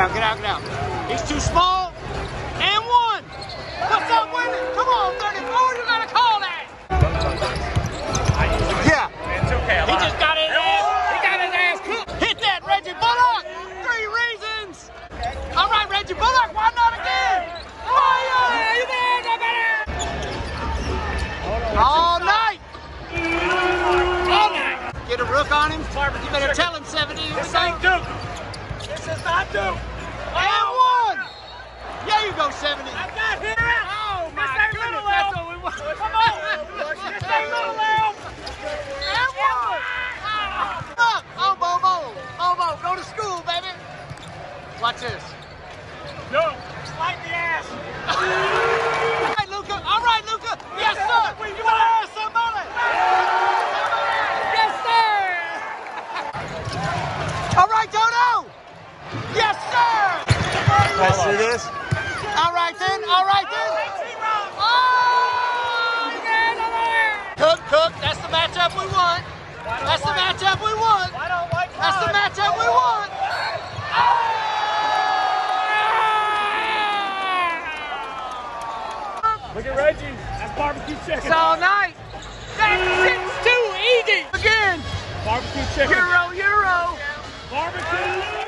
out, get out, get out. He's too small. And one. What's up it? Come on, 34, you gotta call that. Yeah. It's okay. He just got his ass. He got his ass cooked. Hit that, Reggie Bullock. Three reasons. All right, Reggie Bullock. Why not again? Oh uh, yeah, you there, nobody. All night. All night. Get a rook on him. You better tell him 70. This ain't Duke. This is not Duke. And one. Yeah, you go 70. I'm not hearing. Oh my This ain't goodness, Little that's Elm. what we want. Come on. This ain't Little Elm. And one. Look, oh, Bobo. Bobo, go to school, baby. Watch this. Duke. Like the ass. All right, Luka. All right, Luka. Yes, sir. You want to ask somebody? Yes, sir. All right, Dodo. Yes, sir. Let's see this. All right then. All right then. Oh, yeah, Cook, cook. That's the matchup we want. That's the matchup we want. I don't like That's the matchup we want. Look at Reggie. That's barbecue chicken. It's all night. That's six too easy. Again. Barbecue chicken. Euro, Euro. Barbecue.